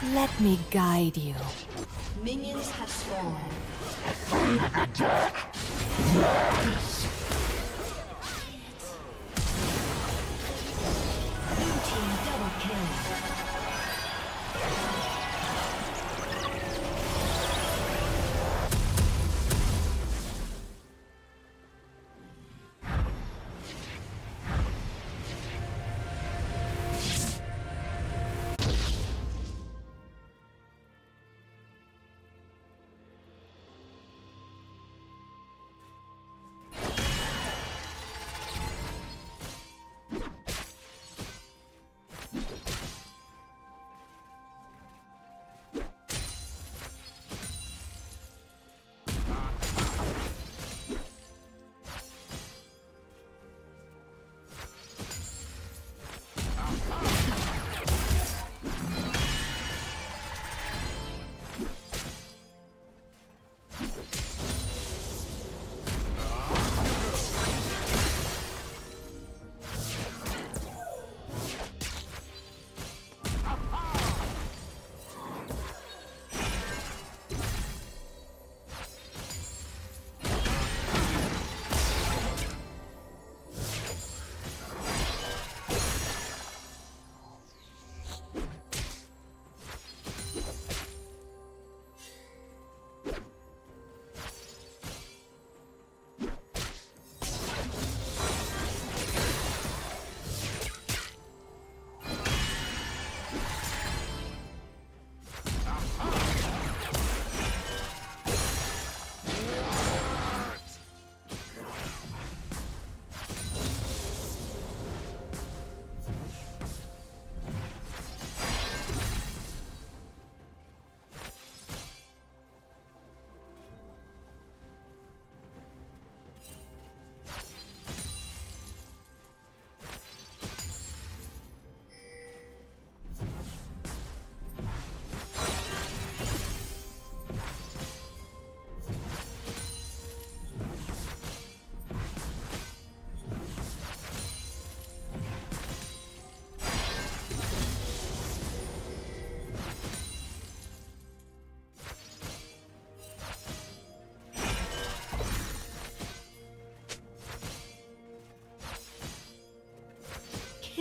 Let me guide you. Minions have spawned. Blue team double kill.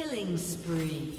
Killing spree.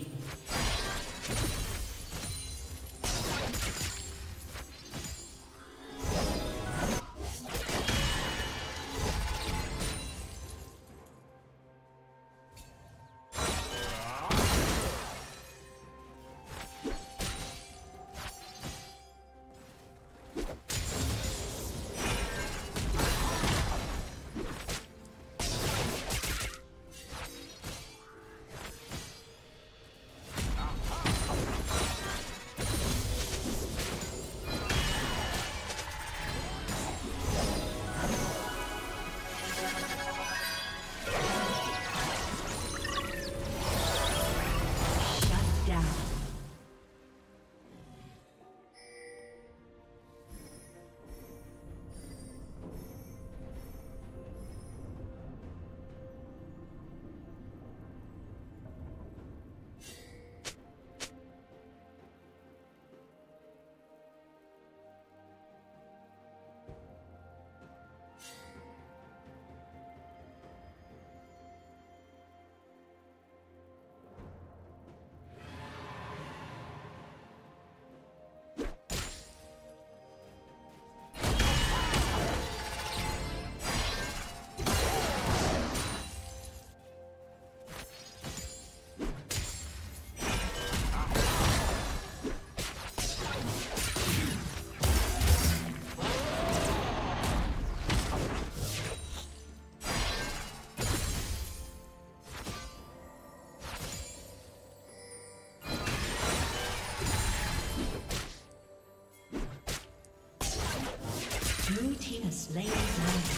slain